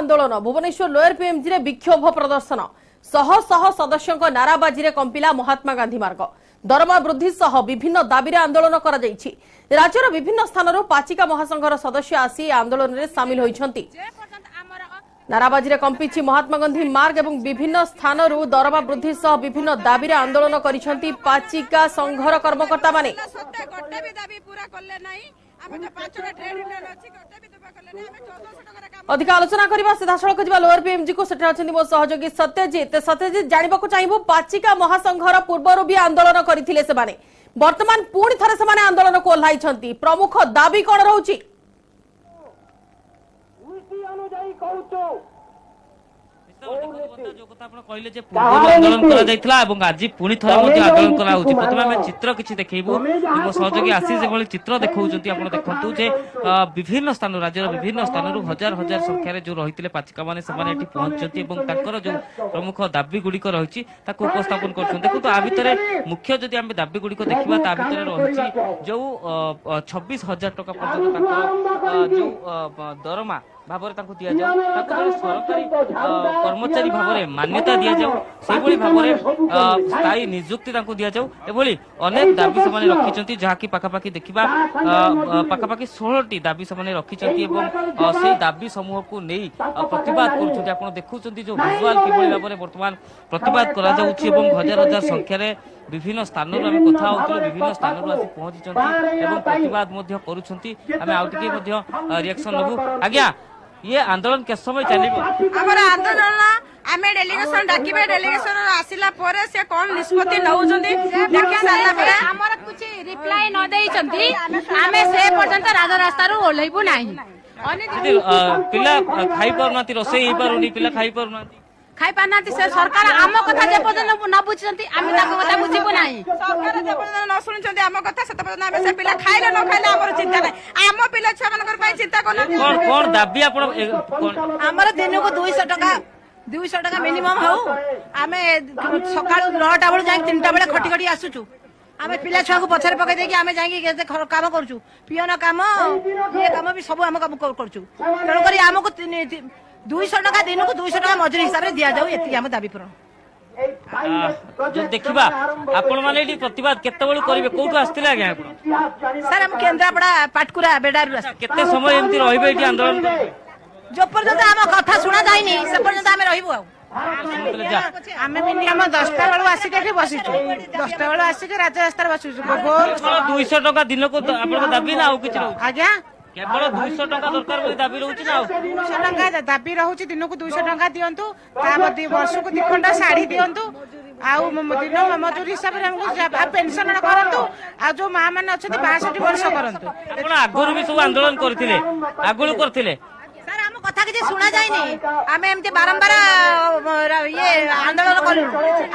আন্দোলন Bhubaneswar lower PMG বিক্ষোভ প্রদর্শন শহ শহ সদস্য নারাবাজি কম্পিলা মহাত্মা গান্ধী মার্গ দরমা বৃদ্ধি সহ বিভিন্ন দাবি আন্দোলন করা যাইছি রাজ্যর বিভিন্ন স্থানর পাচিকা মহাসংঘর সদস্য আসি আন্দোলনের সামিল হয়েছেন নারাবাজি কম্পিছি মহাত্মা গান্ধী মার্গ এবং বিভিন্ন স্থানর দরমা বৃদ্ধি সহ বিভিন্ন দাবি আন্দোলন করেছেন পাচিকা সংঘর কর্মকর্তা মানে অধিক আলোচনা করা সিধাসলখ যা লোয়ার পিএমজি কু সেটা অনেক মো সহযোগী সত্যজিৎ সত্যজিৎ জাঁয়া চাইবু বাচিকা মহাসংঘর পূর্বর বি আন্দোলন করে সে বর্তমান পুঁ থরে সে আন্দোলন কু ওহ্লাই প্রমুখ দাবি কণ রয়েছে অনুযায়ী কৌছ এবং ଆଜି ପୁଣି ଥରେ ମଧ୍ୟ ଆକଳନ କରାହଉଛି ପ୍ରଥମେ ଆମେ ଚିତ୍ର କିଛି ଦେଖେଇବୁ ମୋ ସହଯୋଗୀ ଆଶିଷ ଯେଭଳି ଚିତ୍ର ଦେଖାଉଛନ୍ତି ଆପଣ ଦେଖନ୍ତୁ ଯେ ବିଭିନ୍ନ ସ୍ଥାନରୁ ରାଜ୍ୟର ବିଭିନ୍ନ ସ୍ଥାନରୁ ହଜାର ହଜାର ସଂଖ୍ୟାରେ ଯୋଉ ରହିଥିଲେ ପାଚିକାମାନେ ସେମାନେ ଏଠି ପହଞ୍ଚିଛନ୍ତି ଏବଂ ତାଙ୍କର ଯୋଉ ପ୍ରମୁଖ ଦାବି ଗୁଡିକ ରହିଛି ତାକୁ ଉପସ୍ଥାପନ କରୁଛନ୍ତି ଦେଖନ୍ତୁ ତା ଭିତରେ ମୁଖ୍ୟ ଯଦି ଆମେ ଦାବି ଗୁଡିକ ଦେଖିବା ତା ଭିତରେ ରହିଛି ଯୋଉ ଛବିଶ ହଜାର ଟଙ୍କା ପର୍ଯ୍ୟନ୍ତ ତାଙ୍କର ଯୋଉ ଦରମା ভাবে তাকে দিয়াযাও তাকে জনে সরকারি কর্মচারী ভাবে মান্যতা যাও সেইভাবে ভাবে স্থায়ী নিযুক্তি তাকে যাও এভাবে অনেক দাবি সে রক্ষিছেন যাকি পাখাপাখি দেখিবা পাখাপাখি ষোহটি দাবি সে রক্ষিছেন এবং সেই দাবি সমূহকু নেই প্রতিবাদ করছেন আপনার দেখুম যে ভিজুয়াল কিভাবে ভাবে বর্তমান প্রতিবাদ করা যাচ্ছে এবং হাজার হাজার সংখ্যায় বিভিন্ন স্থানর আমি কথা হচ্ছিল বিভিন্ন স্থানর আসি পৌঁছিছেন এবং প্রতবাদ করছেন আমি আউ টিকে রিয়াকশন নবু আজ্ঞা ये आंदोलन के समय चलो आमर आंदोलन आम डेलीगेसन डाकबे डेलीगेसन आसला से कौन निष्पत्ति नौकर किसी रिप्लाय न दे आम से पर्यटन राजरास्तार ओह्लू ना ପିଲା ଖାଇପାରୁନାହାନ୍ତି ରୋଷେଇ ହେଇପାରୁନି ପିଲା ଖାଇପାରୁନାହାନ୍ତି খাই পারুনাহাନ୍ତି ସେ ସରକାର ଆମ କଥା ଯେପର୍ଯ୍ୟନ୍ତ ନ ବୁଝିଛନ୍ତି ଆମେ ତାଙ୍କ କଥା ବୁଝିବୁ ନାହିଁ ସରକାର ଯେପର୍ଯ୍ୟନ୍ତ ନ ଶୁଣିଛନ୍ତି ଆମ କଥା ସେତେ ପର୍ଯ୍ୟନ୍ତ ଆମେ ସେ ପିଲା ଖାଇଲେ ନ ଖାଇଲେ ଆମର ଚିନ୍ତା ନାହିଁ ଆମ ପିଲା ଛୁଆମାନଙ୍କର ପାଇଁ ଚିନ୍ତା କରୁନାହାନ୍ତି କଣ କଣ ଦାବି ଆପଣ ଆମର ଦିନକୁ ଦୁଇଶହ ଟଙ୍କା ଦୁଇଶହ ଟଙ୍କା ମିନିମମ୍ ହଉ ଆମେ ସକାଳୁ ନଅଟା ବେଳୁ ଯାଇକି ତିନିଟା ବେଳେ ଖଟି ଖଟି ଆସୁଛୁ ଆମେ ପିଲା ଛୁଆଙ୍କୁ ପଛରେ ପକେଇ ଦେଇକି ଆମେ ଯାଇକି କେତେ କାମ କରୁଛୁ ପିଅନ କାମ ଇଏ କାମ ବି ସବୁ ଆମ କାମ କରୁଛୁ ତେଣୁକରି ଆମକୁ দুইশহ টাকা দিনকু দুইশহ টাকা মଜୁରୀ হিসাবে দিয়া যাও এতিকি আমার দাবি পূরণ ଦେଖିବା ଆପଣମାନେ ଏଠି ପ୍ରତିବାଦ କେତେବେଳେ କରିବେ କୋଉଠୁ ଆସିଥିଲେ ଆଜ୍ଞା ଆପଣ ସାର୍ ଆମ କେନ୍ଦ୍ରାପଡ଼ା ପାଟକୁରା ବେଡ଼ାରୁ କେତେ ସମୟ ଏମିତି ରହିବେ ଏଠି ଆନ୍ଦୋଳନ ଯେପର୍ଯ୍ୟନ୍ତ ଆମ କଥା ଶୁଣା ଯାଇନି ସେ ପର୍ଯ୍ୟନ୍ତ ଆମେ ରହିବୁ ଆଉ ଆମେ ମିନିମମ ଦଶଟା ବେଳୁ ଆସିକି ଏଠି ବସିଛୁ ଦଶଟା ବେଳୁ ଆସିକି ରାଜରାସ୍ତାରେ ବସିଛୁ ଦୁଇଶହ ଟଙ୍କା ଦିନକୁ ଆପଣଙ୍କ ଦାବି ନା ଆଉ କିଛି ଆଜ୍ଞା কেবল দুইশহ টঙ্কা দরকার ବୋଲି ଦାବି ରହୁଛି ନା ଦୁଇଶହ ଟଙ୍କା ଦାବି ରହୁଛି ଦିନକୁ ଦୁଇଶହ ଟଙ୍କା ଦିଅନ୍ତୁ ତା ବର୍ଷକୁ ଦୁଇ ଖଣ୍ଡ ଶାଢ଼ୀ ଦିଅନ୍ତୁ ଆଉ ଦିନ ମଜୁରୀ ହିସାବରେ ଆମକୁ ପେନସନ କରନ୍ତୁ ଆଉ ଯୋଉ ମା ମାନେ ଅଛନ୍ତି ବାଷଠି ବର୍ଷ କରନ୍ତୁ ଆପଣ ଆଗରୁ ବି ସବୁ ଆନ୍ଦୋଳନ କରିଥିଲେ ଆଗରୁ କରିଥିଲେ কথা কিছু শোনা যায়নি আমি এমনি বারম্বার ইয়ে আন্দোলন কলু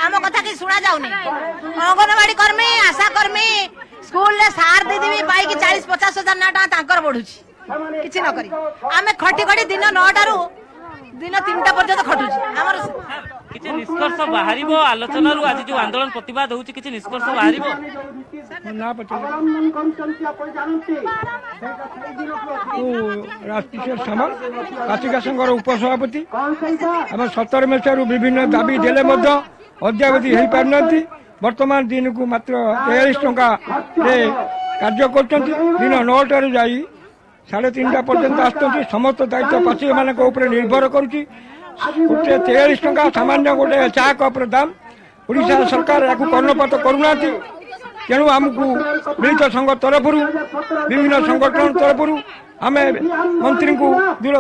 আম কথা কিছু শোনা যাওনি অঙ্গনবাড়ি কর্মী আশা কর্মী ସ୍କୁଲରେ ସାର୍ ଦେଇଦେବି ପାଇକି ଚାଳିଶ ପଚାଶ ହଜାର ନା ଟଙ୍କା ତାଙ୍କର ବଢୁଛି କିଛି ନ କରି ଆମେ ଖଟି ଖଟି ଦିନ ନଅଟାରୁ ଦିନ ତିନିଟା ପର୍ଯ୍ୟନ୍ତ ଖଟୁଛି ଆମର କିଛି ନିଷ୍କର୍ଷ ବାହାରିବ ଆଲୋଚନାରୁ ଆଜି ଯୋଉ ଆନ୍ଦୋଳନ ପ୍ରତିବାଦ ହଉଛି କିଛି ନିଷ୍କର୍ଷ ବାହାରିବ রাষ্ট্রীয় সামান কাতিকা সংঘর উপসভাপতি এবং সতের মেসারু বিভিন্ন দাবি দেলে মধ্য অদ্যাবধি হয়ে ବର୍ତ୍ତମାନ ଦିନକୁ ମାତ୍ର ତେୟାଳିଶ ଟଙ୍କାରେ କାର୍ଯ୍ୟ କରୁଛନ୍ତି ଦିନ ନଅଟାରୁ ଯାଇ ସାଢ଼େ ତିନିଟା ପର୍ଯ୍ୟନ୍ତ ଆସୁଛନ୍ତି ସମସ୍ତ ଦାୟିତ୍ୱ ପାର୍ଷିମାନଙ୍କ ଉପରେ ନିର୍ଭର କରୁଛି ଗୋଟେ ତେୟାଳିଶ ଟଙ୍କା ସାମାନ୍ୟ ଗୋଟେ ଚାହା କପ୍ର ଦାମ ଓଡ଼ିଶା ସରକାର ଏହାକୁ କର୍ଣ୍ଣପାତ କରୁନାହାନ୍ତି ତେଣୁ ଆମକୁ ମିଳିତ ସଂଘ ତରଫରୁ ବିଭିନ୍ନ ସଂଗଠନ ତରଫରୁ ଆମେ ମନ୍ତ୍ରୀଙ୍କୁ ଦୂର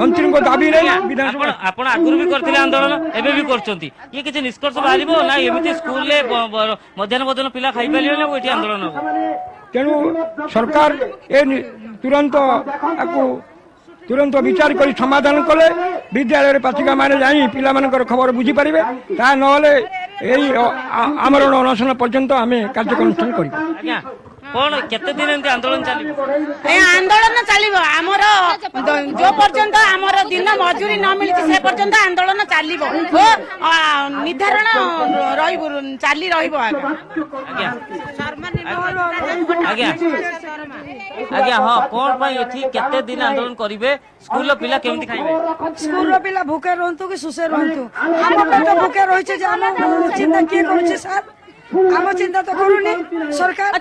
ମନ୍ତ୍ରୀଙ୍କ ଦାବିରେ ଆପଣ ଆଗରୁ ବି କରିଥିଲେ ଆନ୍ଦୋଳନ ଏବେ ବି କରୁଛନ୍ତି ଇଏ କିଛି ନିଷ୍କର୍ଷ ବାହାରିବ ନା ଏମିତି ସ୍କୁଲରେ ମଧ୍ୟାହ୍ନ ଭୋଜନ ପିଲା ଖାଇପାରିବେ ନା ଏଠି ଆନ୍ଦୋଳନ ହବ ତେଣୁ ସରକାର ଏ ତୁରନ୍ତ ଆକୁ ତୁରନ୍ତ ବିଚାର କରି ସମାଧାନ କଲେ ବିଦ୍ୟାଳୟରେ ପାଠିକାମାନେ ଯାଇ ପିଲାମାନଙ୍କର ଖବର ବୁଝିପାରିବେ ତାହା ନହେଲେ এই আমরণ অনশন পর্যন্ত আমি কার্যক্রম শুরু করি কোন কেতে দিন এমনি আন্দোলন চালিব এ আন্দোলন চালিব আমার যে পর্যন্ত আমার দিন মজুরি ন মিলিছি সে পর্যন্ত আন্দোলন চালিব ও নির্ধারণ রইব চালি রইব আজ্ঞা আজ্ঞা আজ্ঞা হ্যাঁ কোন পাই এটি কেতে দিন আন্দোলন করিবে স্কুল পিলা কেমতি খাইবে স্কুল পিলা ভুকে রহন্তু কি সুসে রহন্তু আমার পেট ভুকে রহিছে যে আমার চিন্তা কি করছে স্যার ଆମ ଚିନ୍ତା ତ କରୁନି ସରକାର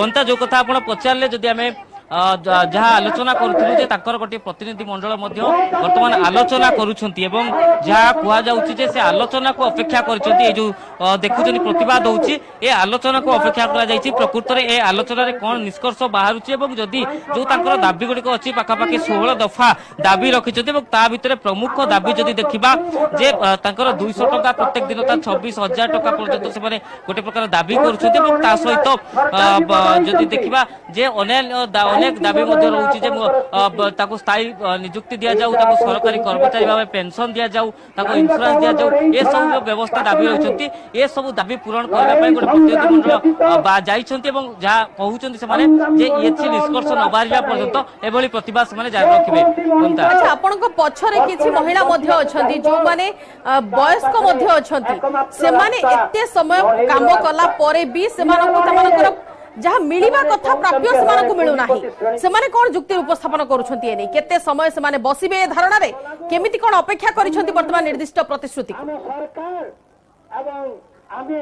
ବନ୍ତା ଯୋଉ କଥା ଆପଣ ପଚାରିଲେ ଯଦି ଆମେ ଯାହା ଆଲୋଚନା କରୁଥିଲୁ ଯେ ତାଙ୍କର ଗୋଟିଏ ପ୍ରତିନିଧି ମଣ୍ଡଳ ମଧ୍ୟ ବର୍ତ୍ତମାନ ଆଲୋଚନା କରୁଛନ୍ତି ଏବଂ ଯାହା କୁହାଯାଉଛି ଯେ ସେ ଆଲୋଚନାକୁ ଅପେକ୍ଷା କରିଛନ୍ତି ଏ ଯୋଉ ଦେଖୁଛନ୍ତି ପ୍ରତିବାଦ ହେଉଛି ଏ ଆଲୋଚନାକୁ ଅପେକ୍ଷା କରାଯାଇଛି ପ୍ରକୃତରେ ଏ ଆଲୋଚନାରେ କ'ଣ ନିଷ୍କର୍ଷ ବାହାରୁଛି ଏବଂ ଯଦି ଯୋଉ ତାଙ୍କର ଦାବି ଗୁଡ଼ିକ ଅଛି ପାଖାପାଖି ଷୋହଳ ଦଫା ଦାବି ରଖିଛନ୍ତି ଏବଂ ତା ଭିତରେ ପ୍ରମୁଖ ଦାବି ଯଦି ଦେଖିବା ଯେ ତାଙ୍କର ଦୁଇଶହ ଟଙ୍କା ପ୍ରତ୍ୟେକ ଦିନ ତା ଛବିଶ ହଜାର ଟଙ୍କା ପର୍ଯ୍ୟନ୍ତ ସେମାନେ ଗୋଟେ ପ୍ରକାର ଦାବି କରୁଛନ୍ତି ଏବଂ ତା ସହିତ ଯଦି ଦେଖିବା ଯେ ଅନ୍ୟାନ୍ୟ অনেক দাবি মধ্যে রয়েছে যে তাকে স্থায়ী নিযুক্তি দিয়া যাও তাকে সরকারি কর্মচারী ভাবে পেনশন দিয়া যাও তাকে দিয়া যাও এসব ব্যবস্থা দাবি রয়েছে এসব দাবি পূরণ করা গোটে বা যাই এবং যা কুমার সে যে এসি নিষ্কর্ষ ন বাহারা পর্যন্ত এভাবে প্রতিবাদ সে জারি রাখবে আপনার পছরে কিছু মহিলা মধ্যে অনেক যে বয়স্ক মধ্যে অনেক সেমানে এত সময় কাম কলা পরে বি সেমানকু তামানকর যা মিলিবা কথা প্রাপ্য সেমানকু মিলু নাহি সেমানে কোন যুক্তি উপস্থাপন করুছন্তি এনি কেতে সময় সেমানে বসিবে এ ধারণারে কেমিতি কোন অপেক্ষা করিছন্তি বর্তমান নির্দিষ্ট প্রতিশ্রুতি এবং আমি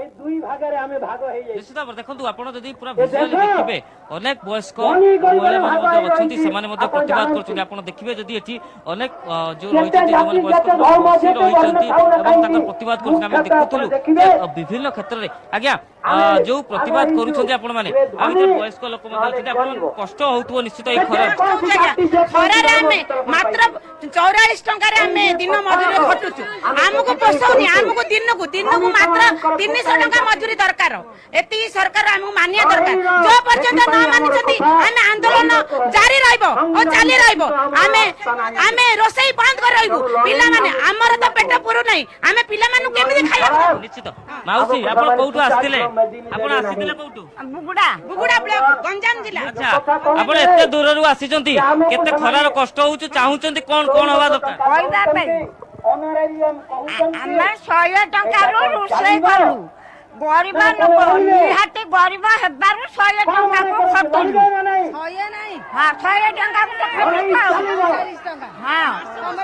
এই দুই ভাগরে ଆମେ ଭାଗ ହେଇଯାଇଛି ନିଶ୍ଚିତ ଭାବରେ ଦେଖନ୍ତୁ ଆପଣ ଯଦି ପୁରା ଭିଜୁଆଲି ଦେଖିବେ ଅନେକ ବୟସ୍କ ମହିଳାମାନେ ମଧ୍ୟ ଅଛନ୍ତି ସେମାନେ ମଧ୍ୟ ପ୍ରତିବାଦ କରୁଛନ୍ତି ଆପଣ ଦେଖିବେ ଯଦି ଏଠି ଅନେକ ଯୋଉ ରହିଛନ୍ତି ସେମାନେ ବୟସ୍କ ରହିଛନ୍ତି ଏବଂ ତାଙ୍କର ପ୍ରତିବାଦ କରୁଛନ୍ତି ଆମେ ଦେଖୁଥିଲୁ ବିଭିନ୍ନ କ୍ଷେତ୍ରରେ ଆଜ୍ଞା ଯୋଉ ପ୍ରତିବାଦ କରୁଛନ୍ତି ଆପଣମାନେ ଆଉ ଯୋଉ ବୟସ୍କ ଲୋକମାନେ ଅଛନ୍ତି ଆପଣମାନଙ୍କୁ କଷ୍ଟ ହଉଥିବ ନିଶ୍ଚିତ ଏଇ ଖରା ଖରାରେ ଆମେ ମାତ୍ର ଚଉରାଳିଶ ଟଙ୍କାରେ ଆମେ ଦିନ ମଜୁରୀ ଖଟୁଛୁ ଆମକୁ ପୋଷଉନି ଆମକୁ ଦିନକୁ ଦିନକୁ ମାତ୍ର ତିନି ଦୁଇଶହ ଟଙ୍କା ମଜୁରୀ ଦରକାର ଏତିକି ସରକାର ଆମକୁ ମାନିବା ଦରକାର ଯୋଉ ପର୍ଯ୍ୟନ୍ତ ନ ମାନିଛନ୍ତି ଆମେ ଆନ୍ଦୋଳନ ଜାରି ରହିବ ଓ ଚାଲି ରହିବ ଆମେ ଆମେ ରୋଷେଇ ବନ୍ଦ କରି ରହିବୁ ପିଲାମାନେ ଆମର ତ ପେଟ ପୁରୁ ନାହିଁ ଆମେ ପିଲାମାନଙ୍କୁ କେମିତି ଖାଇବା ନିଶ୍ଚିତ ମାଉସୀ ଆପଣ କୋଉଠୁ ଆସିଥିଲେ ଆପଣ ଆସିଥିଲେ କୋଉଠୁ ବୁଗୁଡା ବୁଗୁଡା ବ୍ଲକ ଗଞ୍ଜାମ ଜିଲ୍ଲା ଆଚ୍ଛା ଆପଣ ଏତେ ଦୂରରୁ ଆସିଛନ୍ତି କେତେ ଖରାର କଷ୍ଟ ହଉଛି ଚାହୁଁଛନ୍ତି କଣ କଣ ହବା ଦରକାର ଆମେ ଶହେ ଟଙ୍କାରୁ ରୋଷେଇ କଲୁ ଗରିବା ଲୋକ ନିହାତି ଗରିବ ହେବାରୁ ଶହେ ଟଙ୍କାକୁ ଖଟୁଛୁ ହଁ ଶହେ ଟଙ୍କାକୁ ଖଟିଛୁ ହଁ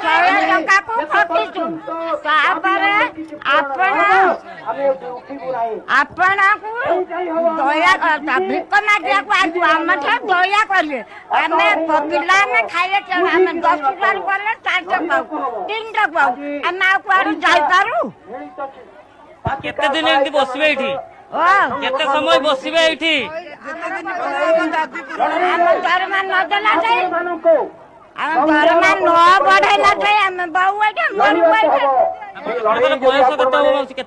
ଶହେ ଟଙ୍କାକୁ ଖଟିଛୁ ତାପରେ ଆପଣ ଆପଣଙ୍କୁ ଦୟା ଭିକ ମାଗିବାକୁ ଆସୁ ଆମଠା ଦୟା କଲେ ଆମେ ପିଲାମାନେ ଖାଇବା ଆମେ ଦଶ ଟଙ୍କାରୁ ଗଲେ ଚାରି ଟଙ୍କା ପାଉ ତିନି ଟଙ୍କା ପାଉ ଆମେ ଆଉ କୁଆଡ଼େ ଯାଇପାରୁ କେତେ ଦିନ ଏମିତି ବସିବେ ଏଇଠି କେତେ ସମୟ ବସିବେ ଏଇଠି ଆପଣଙ୍କର ବୟସ କେତେ ହବ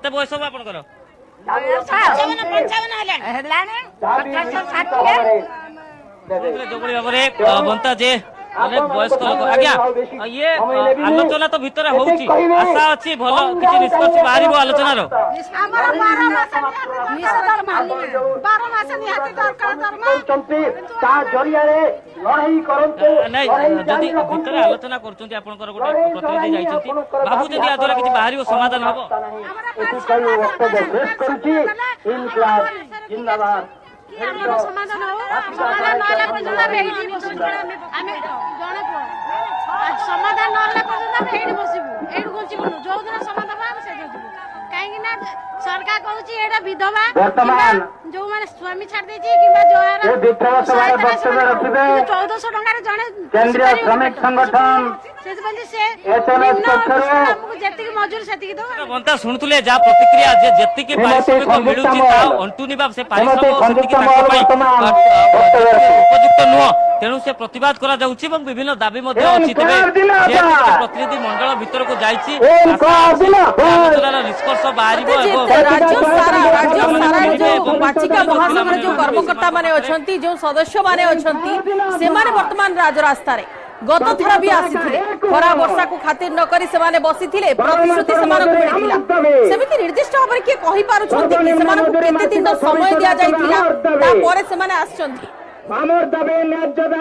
କେତେ ବୟସ ହବ ଆପଣଙ୍କର ହେଲାଣି ଯୋଭଳି ଭାବରେ ବନ୍ତା ଯେ ଅନେକ ବୟସ୍କ ଲୋକ ଆଜ୍ଞା ଇଏ ଆଲୋଚନା ତ ଭିତରେ ହଉଛି ଆଶା ଅଛି ଭଲ କିଛି ନିଷ୍କର୍ଷ ବାହାରିବ ଆଲୋଚନାର ନାଇଁ ଯଦି ଭିତରେ ଆଲୋଚନା କରୁଛନ୍ତି ଆପଣଙ୍କର ଗୋଟେ ପ୍ରତିନିଧି ଯାଇଛନ୍ତି ଭାବୁଛନ୍ତି ୟା ଦ୍ୱାରା କିଛି ବାହାରିବ ସମାଧାନ ହବ ଏଥିପାଇଁ ବକ୍ତବ୍ୟ ପେଶ କରୁଛି ଆମର ସମାଧାନ ସମାଧାନ ନହେଲା ପର୍ଯ୍ୟନ୍ତ ଆମେ ଏଇଠି ବସିବୁ ଆମେ ଜଣେ ସମାଧାନ ନହେଲା ପର୍ଯ୍ୟନ୍ତ ଆମେ ଏଇଠି ବସିବୁ ଏଇଠି ଘୁଞ୍ଚିବୁନୁ ଯୋଉଦିନ ସମାଧାନ ହବ ଆମେ ସେଇଠି ଯିବୁ କାହିଁକି ନା ସରକାର କହୁଛି ଏଇଟା ବିଧବା जो माने स्वामी छाड़ दे जी किबा जो है ए विप्रव सभा बक्त में रखि दे 1400 टका रे जने केंद्रीय श्रमिक संगठन से बंदे से एसएनएस पक्षरो हमको जति की मजूर सेति की दो बंता सुनतुले जा प्रतिक्रिया जे जति की पारिश्रमिक मिलु जी ता अंटुनी बाप से पारिश्रमिक सेति की ताको उपयुक्त नुआ তেমন সে প্রতিবাদ করা যাচ্ছে এবং বিভিন্ন দাবি প্রতিনিধি মন্ডল ভিতর যাই নিষ্কর্ষ বাহার কর্মকর্তা মানে যে সদস্য মানে অনেক সে বর্তমান রাজরাস্তায় গত ଥର ବି ଆସିଥିଲେ ଖରା ବର୍ଷାକୁ ଖାତିର ନ କରି ସେମାନେ ବସିଥିଲେ ପ୍ରତିଶ୍ରୁତି ସେମାନଙ୍କୁ ମିଳିଥିଲା ସେମିତି ନିର୍ଦ୍ଦିଷ୍ଟ ଭାବରେ କିଏ କହିପାରୁଛନ୍ତି କି ସେମାନଙ୍କୁ କେତେ ଦିନର ସମୟ ଦିଆଯାଇଥିଲା ତାପରେ ସେମାନେ ଆସିଛନ୍ତି আমার দাবি ন্যায্য